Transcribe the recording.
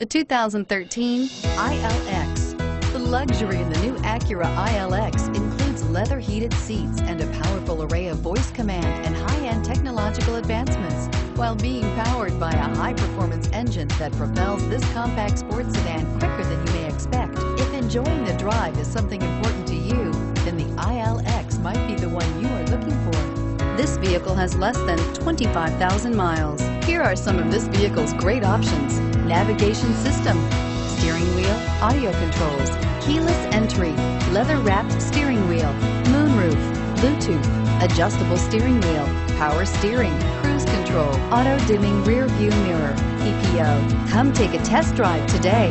The 2013 ILX. The luxury in the new Acura ILX includes leather heated seats and a powerful array of voice command and high-end technological advancements, while being powered by a high-performance engine that propels this compact sports sedan quicker than you may expect. If enjoying the drive is something important to you, then the ILX might be the one you are looking for. This vehicle has less than 25,000 miles. Here are some of this vehicle's great options. Navigation system, steering wheel, audio controls, keyless entry, leather-wrapped steering wheel, moonroof, Bluetooth, adjustable steering wheel, power steering, cruise control, auto-dimming rear view mirror, PPO. Come take a test drive today.